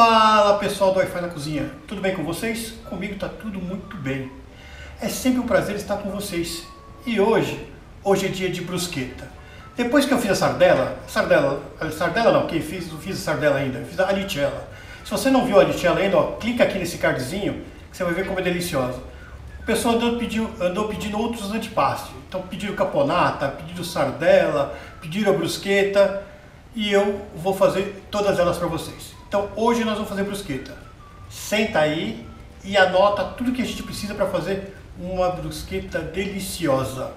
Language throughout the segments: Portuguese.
Fala pessoal do Wi-Fi na cozinha, tudo bem com vocês? Comigo tá tudo muito bem. É sempre um prazer estar com vocês. E hoje, hoje é dia de brusqueta. Depois que eu fiz a sardela, sardela, sardela não, quem fiz, não fiz a sardela ainda, fiz a lichella. Se você não viu a lichella ainda, ó, clica aqui nesse cardzinho que você vai ver como é deliciosa. O pessoal andou pedindo, andou pedindo outros antipastos. Então pediram caponata, pediram sardela, pediram a brusqueta e eu vou fazer todas elas para vocês. Então hoje nós vamos fazer brusqueta. Senta aí e anota tudo que a gente precisa para fazer uma brusqueta deliciosa.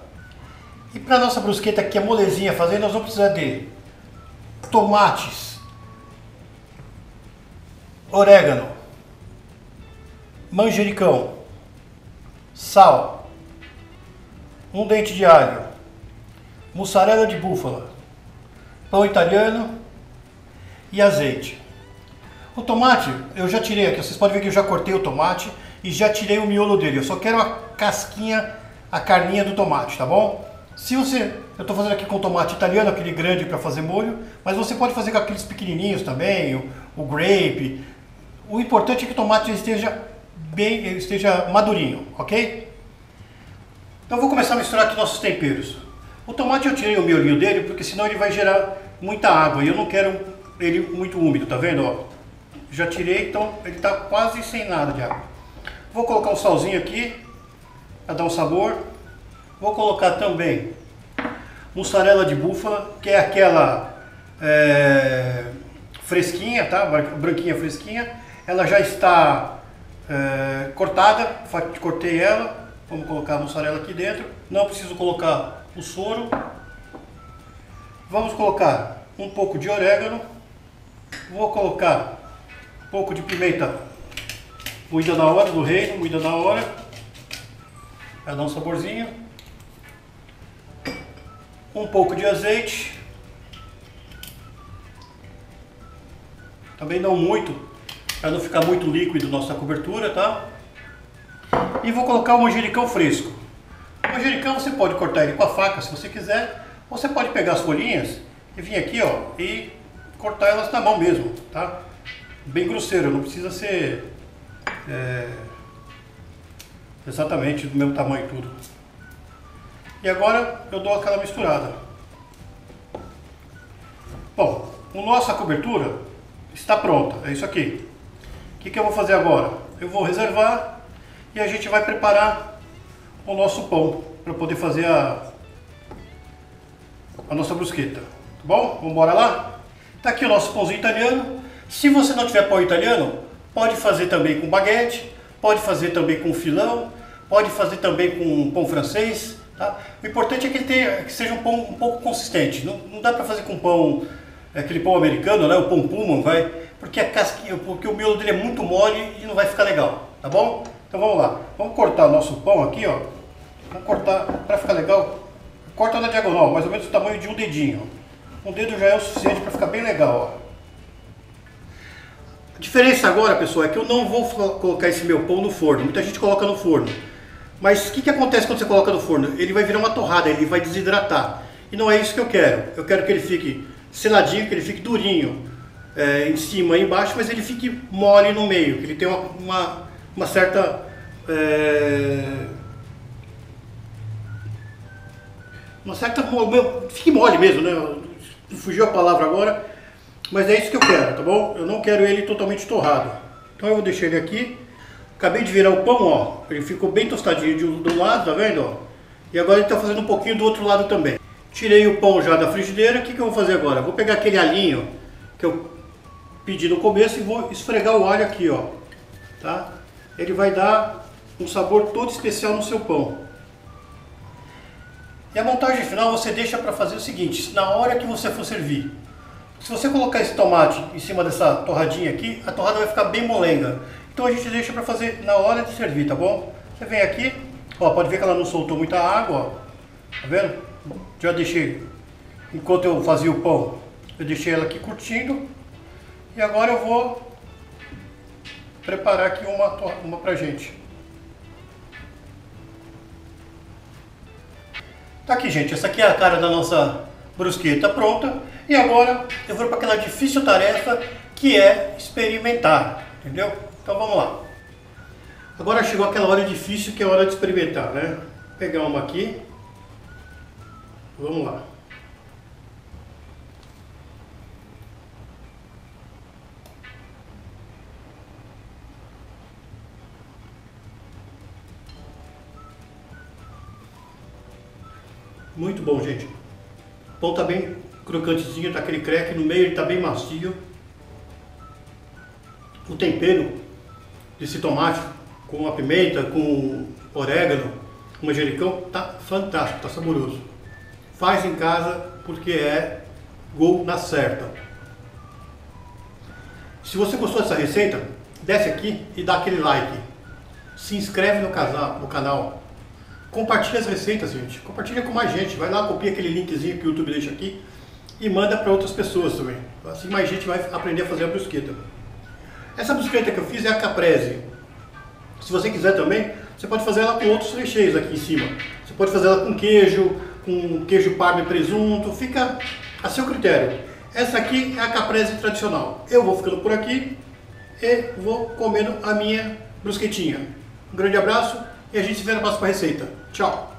E para nossa brusqueta que é molezinha fazer, nós vamos precisar de tomates, orégano, manjericão, sal, um dente de alho, mussarela de búfala, pão italiano e azeite. O tomate, eu já tirei aqui, vocês podem ver que eu já cortei o tomate e já tirei o miolo dele. Eu só quero a casquinha, a carninha do tomate, tá bom? Se você, eu estou fazendo aqui com tomate italiano, aquele grande para fazer molho, mas você pode fazer com aqueles pequenininhos também, o, o grape. O importante é que o tomate esteja bem, esteja madurinho, ok? Então vou começar a misturar aqui nossos temperos. O tomate eu tirei o miolinho dele, porque senão ele vai gerar muita água e eu não quero ele muito úmido, tá vendo? Ó, já tirei, então ele está quase sem nada de água. Vou colocar um salzinho aqui, para dar um sabor. Vou colocar também mussarela de búfala, que é aquela é, fresquinha, tá? Branquinha fresquinha. Ela já está é, cortada, cortei ela. Vamos colocar a mussarela aqui dentro. Não preciso colocar o soro. Vamos colocar um pouco de orégano. Vou colocar um pouco de pimenta moída na hora, do reino, moída na hora. Vai dar um saborzinho. Um pouco de azeite. Também não muito, para não ficar muito líquido nossa cobertura, tá? E vou colocar o manjericão fresco. O manjericão você pode cortar ele com a faca se você quiser, ou você pode pegar as folhinhas e vir aqui, ó, e cortar elas na mão mesmo, tá? Bem grosseiro, não precisa ser é, exatamente do mesmo tamanho tudo. E agora eu dou aquela misturada. Bom, a nossa cobertura está pronta, é isso aqui. O que, que eu vou fazer agora? Eu vou reservar e a gente vai preparar o nosso pão para poder fazer a, a nossa brusqueta. Tá bom? Vamos embora lá? Tá aqui o nosso pãozinho italiano. Se você não tiver pão italiano, pode fazer também com baguete, pode fazer também com filão, pode fazer também com pão francês. Tá? O importante é que ele tenha, que seja um pão um pouco consistente. Não, não dá para fazer com pão, aquele pão americano, né? o pão Pullman, vai, porque, a casquinha, porque o miolo dele é muito mole e não vai ficar legal, tá bom? Então vamos lá, vamos cortar o nosso pão aqui, ó. Vamos cortar para ficar legal. Corta na diagonal, mais ou menos o tamanho de um dedinho. Um dedo já é o suficiente para ficar bem legal, ó. A diferença agora, pessoal, é que eu não vou colocar esse meu pão no forno. Muita gente coloca no forno. Mas o que, que acontece quando você coloca no forno? Ele vai virar uma torrada, ele vai desidratar. E não é isso que eu quero. Eu quero que ele fique seladinho, que ele fique durinho é, em cima e embaixo, mas ele fique mole no meio, que ele tenha uma, uma, uma certa... É, uma certa... Fique mole mesmo, né? Fugiu a palavra agora, mas é isso que eu quero, tá bom? Eu não quero ele totalmente torrado. Então eu vou deixar ele aqui. Acabei de virar o pão, ó. Ele ficou bem tostadinho de, do lado, tá vendo? Ó? E agora ele está fazendo um pouquinho do outro lado também. Tirei o pão já da frigideira. O que, que eu vou fazer agora? Vou pegar aquele alinho que eu pedi no começo e vou esfregar o alho aqui, ó. Tá? Ele vai dar um sabor todo especial no seu pão. E a montagem final você deixa para fazer o seguinte, na hora que você for servir. Se você colocar esse tomate em cima dessa torradinha aqui, a torrada vai ficar bem molenga. Então a gente deixa para fazer na hora de servir, tá bom? Você vem aqui, ó, pode ver que ela não soltou muita água, ó. Tá vendo? Já deixei, enquanto eu fazia o pão, eu deixei ela aqui curtindo. E agora eu vou preparar aqui uma, uma pra gente. Tá aqui, gente. Essa aqui é a cara da nossa brusqueta pronta. E agora eu vou para aquela difícil tarefa que é experimentar, entendeu? Então vamos lá. Agora chegou aquela hora difícil que é a hora de experimentar, né? Vou pegar uma aqui. Vamos lá. Muito bom, gente. O pão tá bem crocantezinho, tá aquele creque no meio, ele tá bem macio. O tempero desse tomate com a pimenta, com orégano, com manjericão, tá fantástico, tá saboroso. Faz em casa porque é gol na certa. Se você gostou dessa receita, desce aqui e dá aquele like. Se inscreve no canal, no canal Compartilha as receitas, gente. Compartilha com mais gente. Vai lá, copia aquele linkzinho que o YouTube deixa aqui e manda para outras pessoas também. Assim mais gente vai aprender a fazer a brusqueta. Essa brusqueta que eu fiz é a caprese. Se você quiser também, você pode fazer ela com outros recheios aqui em cima. Você pode fazer ela com queijo, com queijo parma e presunto, fica a seu critério. Essa aqui é a caprese tradicional. Eu vou ficando por aqui e vou comendo a minha brusquetinha. Um grande abraço e a gente se vê na próxima receita. Tchau!